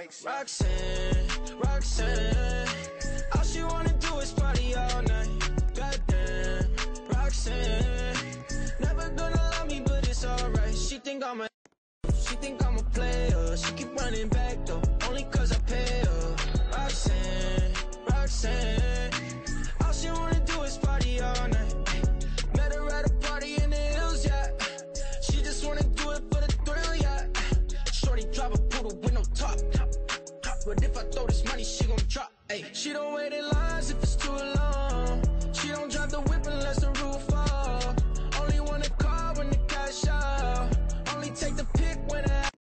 breaks. Roxanne, Roxanne, all she wanna do is party all night. Goddamn, Roxanne, never gonna love me, but it's alright. She think I'm a, she think I'm a player. She keep running back though, only cause I pay her. Roxanne, Roxanne, all she wanna do is party all night. Met her at a party in the hills, yeah. She just wanna do it for the thrill, yeah. Shorty drive a poodle with no top. But if I throw this money shit